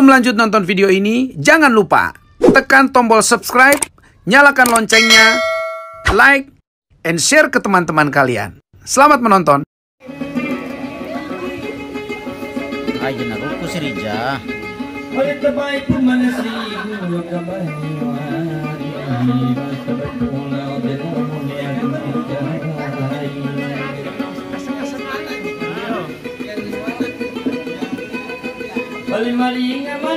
Sebelum lanjut nonton video ini, jangan lupa tekan tombol subscribe, nyalakan loncengnya, like, and share ke teman-teman kalian. Selamat menonton. Ay, yun na ko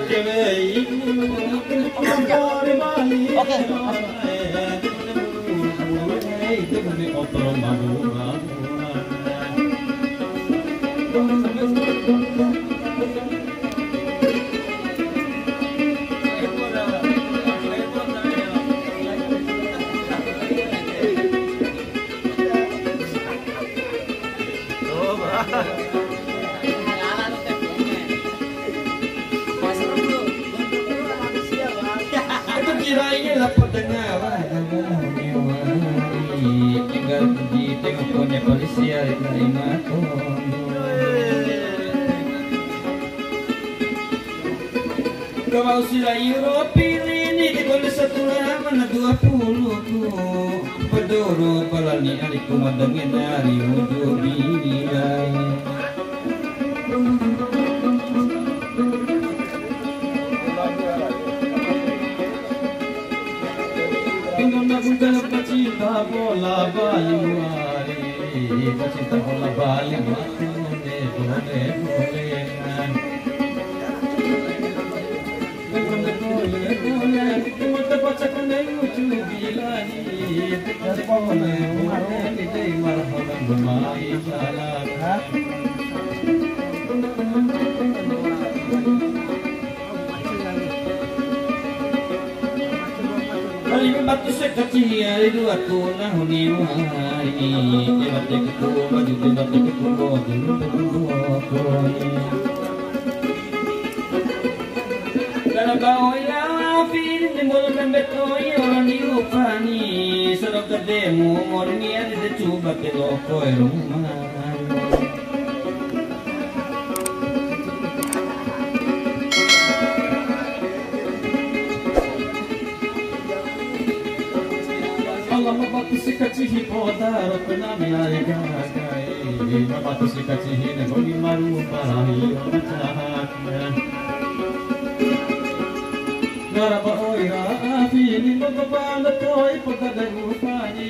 Okay. Tengok punya polisi ada terima Kau sila Euro pilih ini di boleh satu lama na dua puluh ku Pedoro pala ni ali kumadangin dari udo Kali batu sekecil itu aku nahuni wahai Lewat ke baju lewat ke kubo Kalau kau koi orang kedemu lokoi rumah tusikatihi poda rokna milaega kai baba tusikatihi ne goni maru pahi onachak Naraba oira afi ni nagaba natoi pokada rupani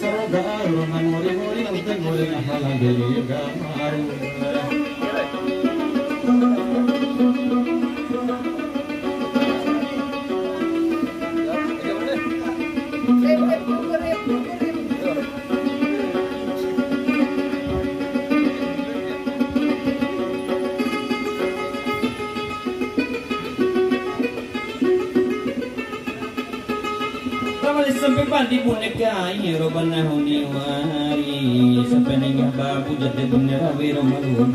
saroga aru manori mori alde mori nahala deliga maru Kawali sampai pandi boneka Iro banahon ni wari. Sampai nengah babu jate bunera Wiro malu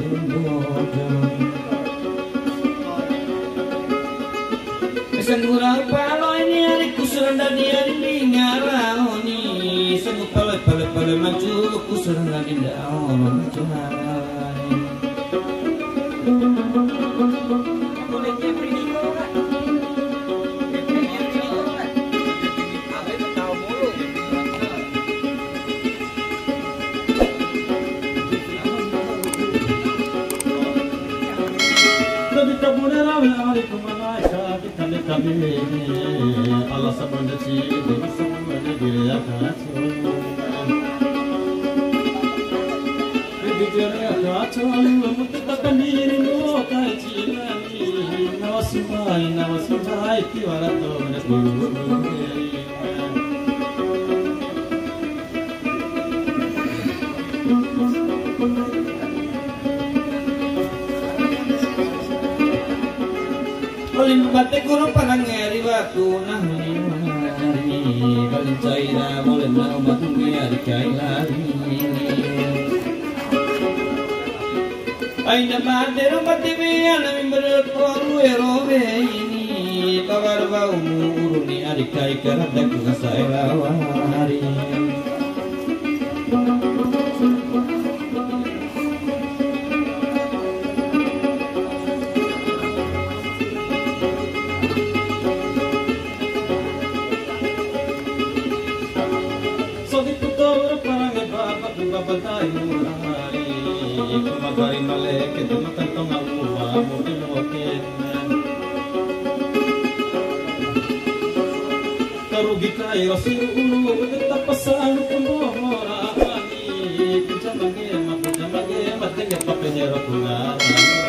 Isang urang palo ini hari kusuran dari hari lingarahoni Sanggup palo palo palo maju kusuran dari daun دې تبونه راوي امره سما ناشا کته کبي ني الله سبندتي به سم مليږي اخاصو دې جنہ لا چلو متتبني ني نو کاچي ني نو سماي نو سما هاي bate guru panangeri batu nah mari Kalin caira boleh na umat ngeri kailari Ay na bate rumati biya na mimbar koru erobe ini. Kabar bau muru ni arikai karada kugasai lawari Karugitay rasul ulur tapasan kumbora ani jamage ma jamage matenge papenya rakulana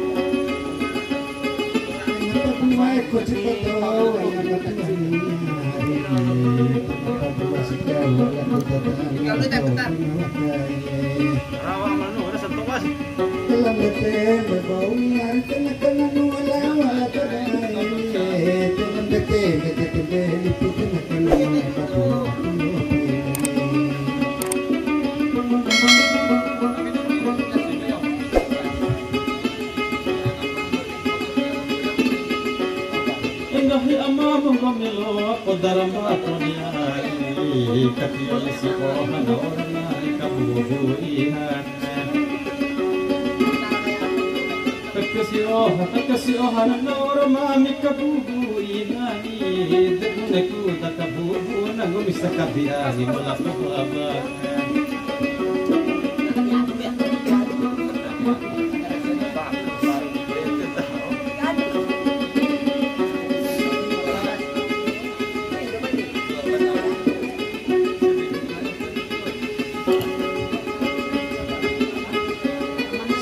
Toniai Katioli siko hana ornai kabubu ihan Kakasi oha, kakasi oha na nora mami kabubu inani Dekune kuda kabubu na gomisa kabiani Mula kukulaba So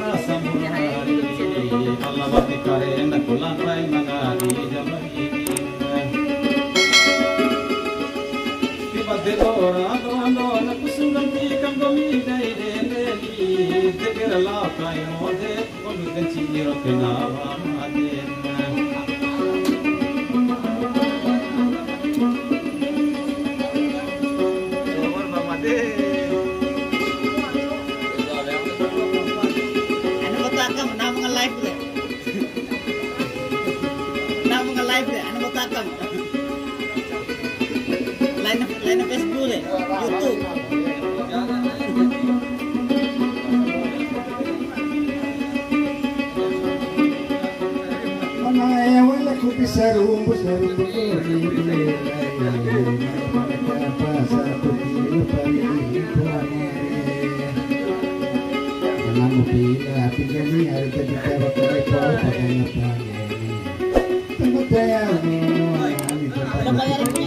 نا سمورا چن پٽ طلباتي ڪري مھولا پئي Na Facebook deh. YouTube. Wala ko